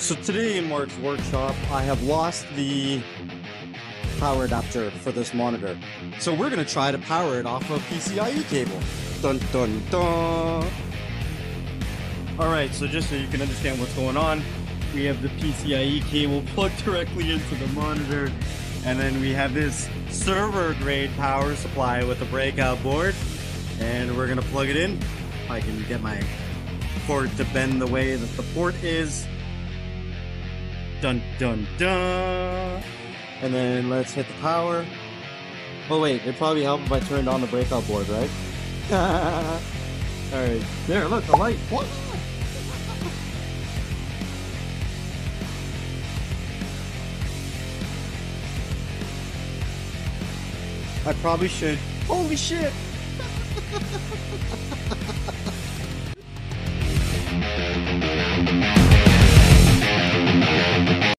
So today in Mark's workshop, I have lost the power adapter for this monitor. So we're gonna try to power it off a PCIe cable. Dun dun dun. Alright, so just so you can understand what's going on, we have the PCIe cable plugged directly into the monitor, and then we have this server grade power supply with a breakout board, and we're gonna plug it in. I can get my cord to bend the way that the port is. Dun dun dun. And then let's hit the power. Oh wait, it'd probably help if I turned on the breakout board, right? Alright. There, look, the light. What? I probably should. Holy shit!